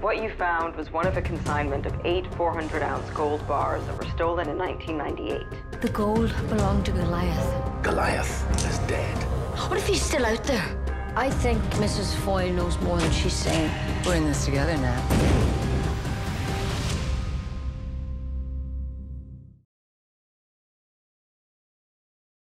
What you found was one of a consignment of eight 400 ounce gold bars that were stolen in 1998. The gold belonged to Goliath. Goliath is dead. What if he's still out there? I think Mrs. Foyle knows more than she's saying. We're in this together now.